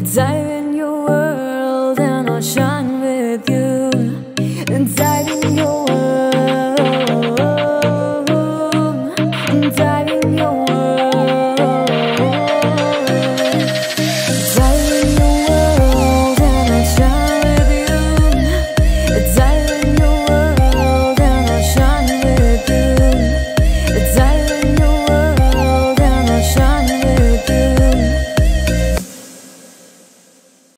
dive in your world and I'll shine with you. And dive in